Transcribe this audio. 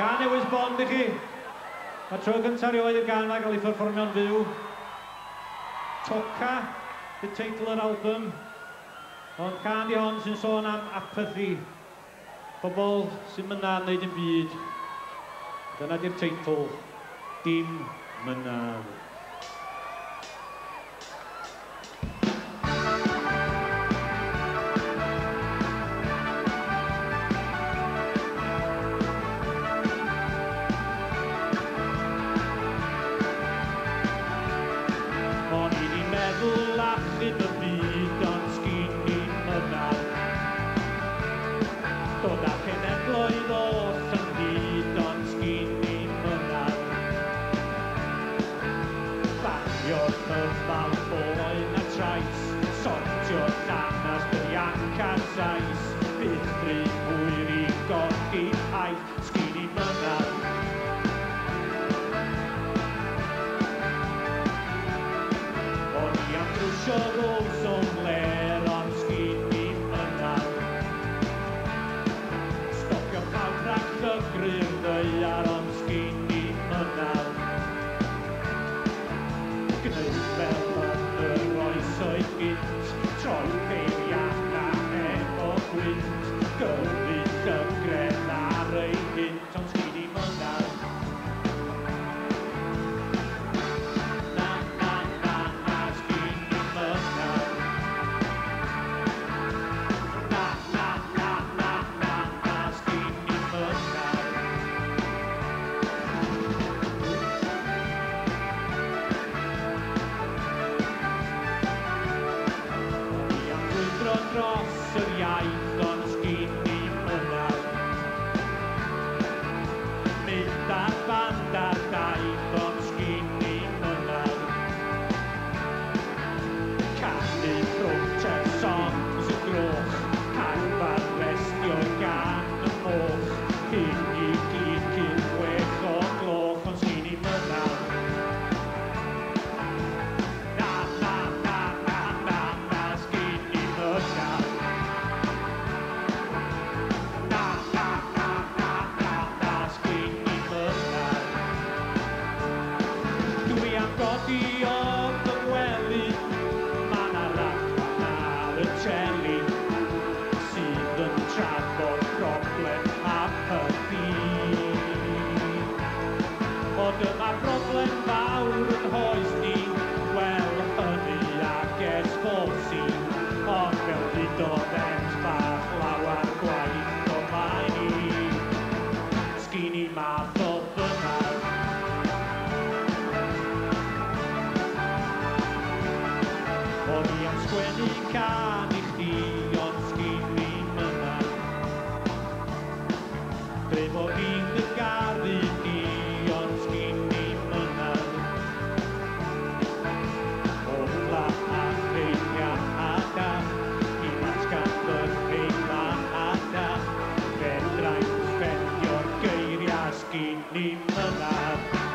Gan Ewis Bond i chi. Mae tro gyntaf rioed i'r gan mae'n cael ei ffurfformio'n fyw. Toca, the title yr album. Ond can i hon sy'n sôn am apathy. Pobl sy'n myna yn neud yn byd. Dyna di'r teitl. Dim myna. Dim gonna skate. math o bynau. O'n i am sgwennu can i chdi alive.